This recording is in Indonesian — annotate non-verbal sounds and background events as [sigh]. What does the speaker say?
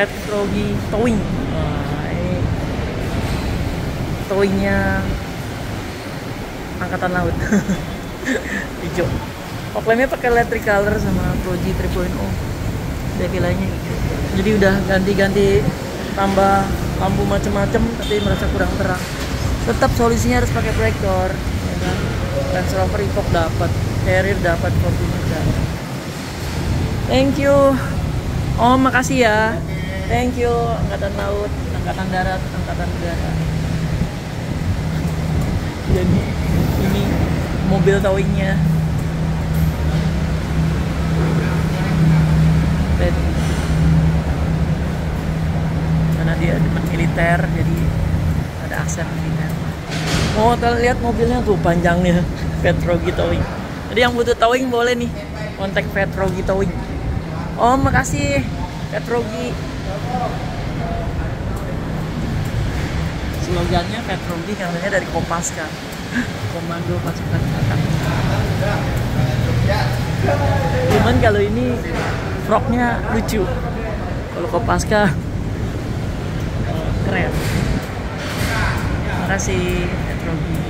Petrogi Towing. Ini towingnya angkatan laut. [laughs] Hijau. Oklamnya pakai electric color sama Progi 3.0. Dekilanya hijau. Jadi udah ganti-ganti tambah lampu macem-macem tapi merasa kurang terang. Tetap solusinya harus pakai proyektor, ya kan? Range Rover Evoque dapat, Carrier dapat, Fortuner dapat. Thank you. Oh, makasih ya. Thank you Angkatan Laut, Angkatan Darat, Angkatan Udara. Jadi ini mobil towingnya. Karena dia depan militer, jadi ada aksen militer. Mau oh, lihat mobilnya tuh panjangnya [laughs] Petrogi Towing. Jadi yang butuh towing boleh nih kontak Petrogi Towing. Oh makasih Petrogi. Slogannya Petrogi katanya dari Kopaska. [laughs] Komando Pasukan Angkatan. Cuman kalau ini frognya lucu. Kalau Kopaska [laughs] keren. Terima kasih Petrogi.